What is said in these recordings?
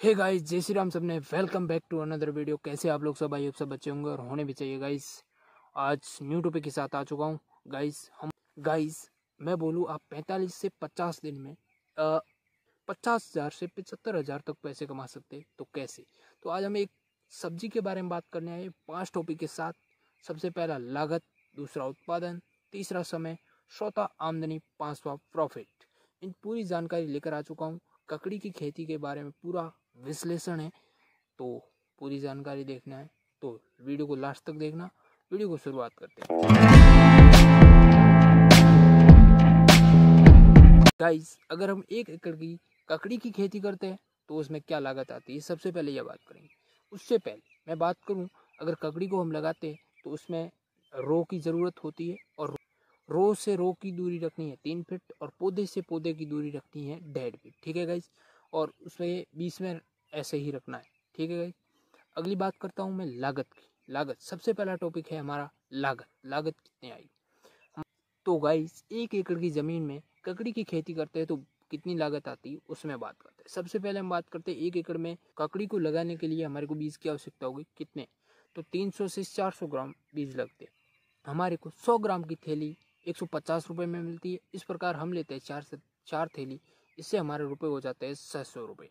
Hey guys जय श्री राम सबने welcome back to another video कैसे आप लोग सब, आई सब बच्चे होंगे और होने भी चाहिए गाइस आज न्यू टॉपिक के साथ आ चुका हूँ। गाइस हम गाइस मैं बोलूँ आप 45 से 50 दिन में पचास हज़ार से पचहत्तर हज़ार तक पैसे कमा सकते तो कैसे? तो आज हम एक सब्ज़ी के बारे में बात करने आए पाँच टॉपिक के साथ। सबसे पहला, लागत, दूसरा, उत्पादन, तीसरा समय चौथा आमदनी, पांचवा प्रॉफिट इन पूरी जानकारी लेकर आ चुका हूँ। ककड़ी की खेती के बारे में पूरा विश्लेषण है तो पूरी जानकारी देखना है तो वीडियो को लास्ट तक देखना, वीडियो को शुरुआत करते हैं। गाइस अगर हम एक एकड़ की ककड़ी की खेती करते हैं तो उसमें क्या लागत आती है? सबसे पहले यह बात करेंगे। उससे पहले मैं बात करूँ, अगर ककड़ी को हम लगाते हैं तो उसमें रो की ज़रूरत होती है और रो से रो की दूरी रखनी है तीन फिट और पौधे से पौधे की दूरी रखनी है डेढ़ फिट। ठीक है गाइज़ और उसमें बीच में ऐसे ही रखना है। ठीक है गाइज़ अगली बात करता हूँ मैं लागत की। लागत, सबसे पहला टॉपिक है हमारा लागत। लागत कितनी आई? तो गाइज़ एक एकड़ की ज़मीन में ककड़ी की खेती करते हैं तो कितनी लागत आती है, उसमें बात करते हैं। सबसे पहले हम बात करते हैं एक एकड़ में ककड़ी को लगाने के लिए हमारे को बीज की आवश्यकता होगी कितने? तो 300 से 400 ग्राम बीज लगते हैं। हमारे को 100 ग्राम की थैली एक सौ पचास रुपये में मिलती है। इस प्रकार हम लेते हैं चार से, चार थैली। इससे हमारे रुपए हो जाते हैं छः सौ रुपये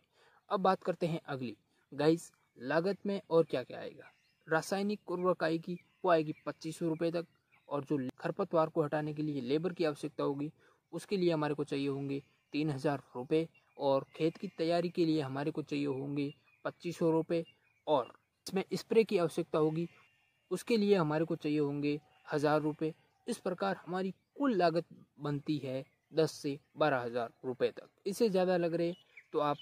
अब बात करते हैं अगली। गाइस लागत में और क्या क्या आएगा? रासायनिक उर्वरक आएगी, वो आएगी पच्चीस सौ रुपये तक। और जो खरपतवार को हटाने के लिए लेबर की आवश्यकता होगी, उसके लिए हमारे को चाहिए होंगे तीन हज़ार रुपये और खेत की तैयारी के लिए हमारे को चाहिए होंगे पच्चीस सौ रुपये और इसमें स्प्रे की आवश्यकता होगी, उसके लिए हमारे को चाहिए होंगे हज़ार रुपये इस प्रकार हमारी कुल लागत बनती है दस से बारह हज़ार रुपये तक। इससे ज़्यादा लग रहे तो आप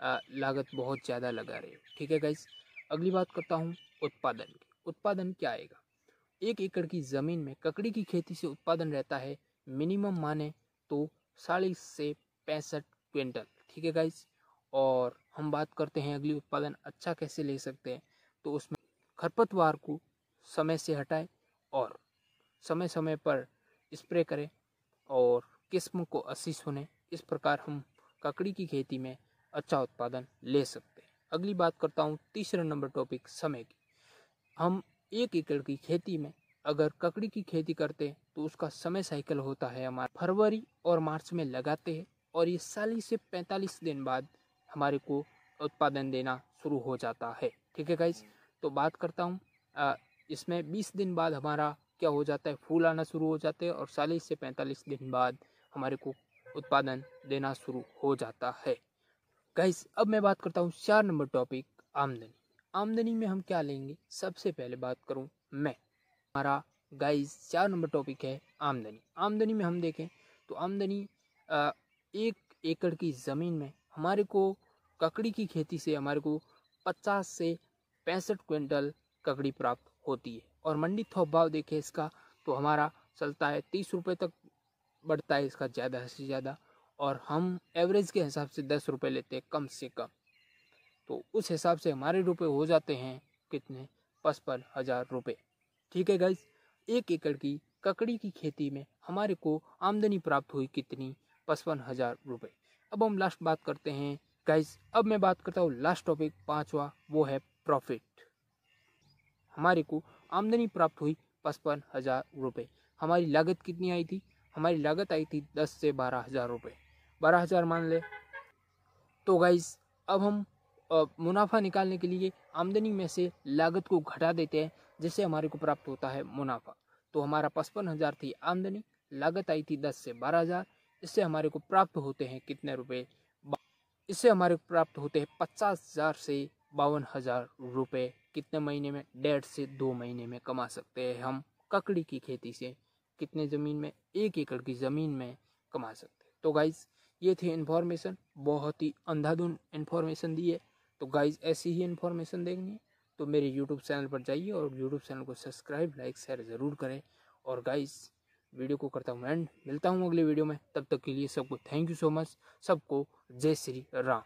आ, लागत बहुत ज़्यादा लगा रहे ठीक है गाइस अगली बात करता हूँ उत्पादन की। उत्पादन क्या आएगा? एक एकड़ की ज़मीन में ककड़ी की खेती से उत्पादन रहता है मिनिमम माने तो चालीस से पैंसठ क्विंटल। ठीक है गाइस और हम बात करते हैं अगली उत्पादन अच्छा कैसे ले सकते हैं। तो उसमें खरपतवार को समय से हटाए और समय समय पर स्प्रे करें और किस्म को अस्सी सुने, इस प्रकार हम ककड़ी की खेती में अच्छा उत्पादन ले सकते हैं। अगली बात करता हूँ, तीसरे नंबर टॉपिक समय की। हम एक एकड़ की खेती में अगर ककड़ी की खेती करते हैं तो उसका समय साइकिल होता है हमारा। फरवरी और मार्च में लगाते हैं और ये चालीस से पैंतालीस दिन बाद हमारे को उत्पादन देना शुरू हो जाता है। ठीक है गाइज़ तो बात करता हूँ इसमें बीस दिन बाद हमारा क्या हो जाता है? फूल आना शुरू हो जाते हैं और चालीस से पैंतालीस दिन बाद हमारे को उत्पादन देना शुरू हो जाता है। गाइस अब मैं बात करता हूँ चार नंबर टॉपिक आमदनी। आमदनी में हम क्या लेंगे? सबसे पहले बात करूँ मैं। हमारा गाइस चार नंबर टॉपिक है आमदनी। आमदनी में हम देखें तो आमदनी एक एकड़ की ज़मीन में हमारे को ककड़ी की खेती से हमारे को पचास से पैंसठ क्विंटल ककड़ी प्राप्त होती है। और मंडी थोक भाव देखें इसका तो हमारा चलता है तीस रुपये तक बढ़ता है इसका ज़्यादा से ज़्यादा और हम एवरेज के हिसाब से दस रुपये लेते हैं कम से कम। तो उस हिसाब से हमारे रुपये हो जाते हैं कितने? पचपन हज़ार रुपये ठीक है गाइज़ एक एकड़ की ककड़ी की खेती में हमारे को आमदनी प्राप्त हुई कितनी? पचपन हज़ार रुपये अब हम लास्ट बात करते हैं। गाइज़ अब मैं बात करता हूँ लास्ट टॉपिक पांचवा, वो है प्रॉफिट हमारे को आमदनी प्राप्त हुई पचपन हज़ार रुपये हमारी लागत कितनी आई थी? हमारी लागत आई थी दस से बारह हज़ार रुपये बारह हज़ार मान ले। तो गाइज़ अब हम मुनाफा निकालने के लिए आमदनी में से लागत को घटा देते हैं, जिससे हमारे को प्राप्त होता है मुनाफा। तो हमारा पचपन हज़ार थी आमदनी, लागत आई थी दस से बारह हज़ार, इससे हमारे को प्राप्त होते हैं कितने रुपए? इससे हमारे को प्राप्त होते हैं पचास हज़ार से बावन हज़ार रुपये कितने महीने में? डेढ़ से दो महीने में कमा सकते हैं हम ककड़ी की खेती से। कितने ज़मीन में, एक एकड़ की ज़मीन में कमा सकते हैं। तो गाइज़ ये थी इन्फॉर्मेशन बहुत ही अंधाधुन इन्फॉर्मेशन दी है। तो गाइज़ ऐसी ही इन्फॉर्मेशन देखनी है। तो मेरे यूट्यूब चैनल पर जाइए और यूट्यूब चैनल को सब्सक्राइब लाइक शेयर ज़रूर करें। और गाइज़ वीडियो को करता हूँ एंड मिलता हूँ अगले वीडियो में। तब तक के लिए सबको थैंक यू सो मच सबको जय श्री राम।